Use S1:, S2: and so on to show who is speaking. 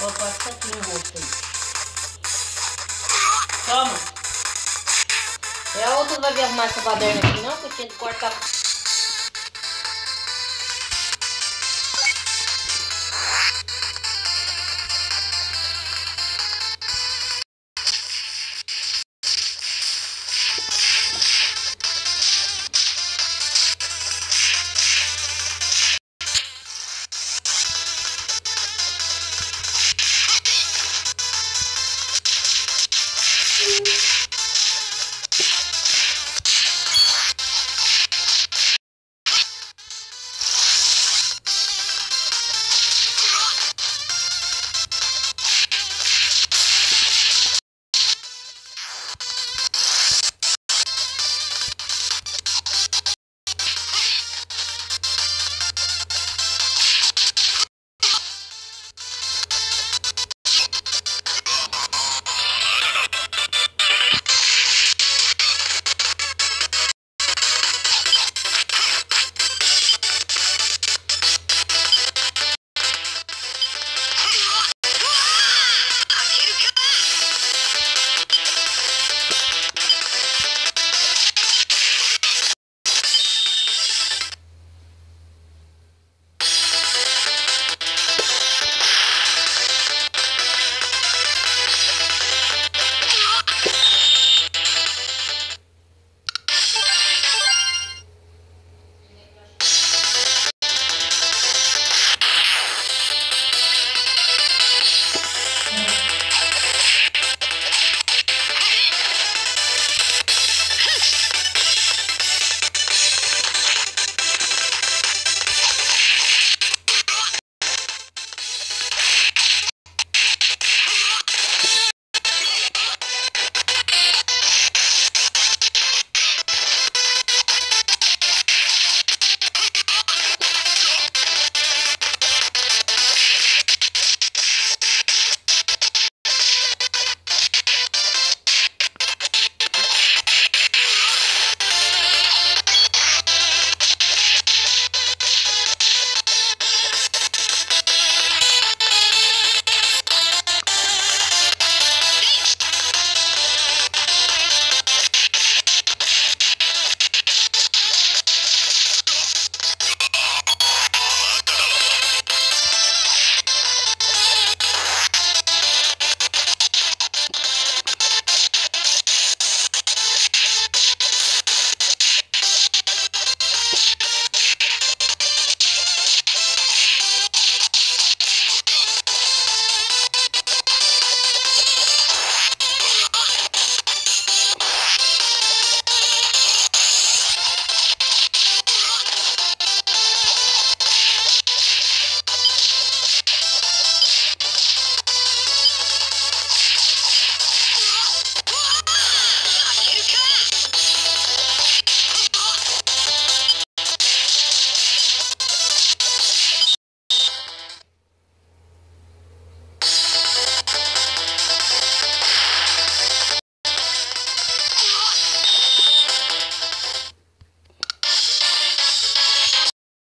S1: Vou passar aqui no rosto aí. Toma. E a outra não vai vir arrumar essa baderna aqui não, porque eu tinha que cortar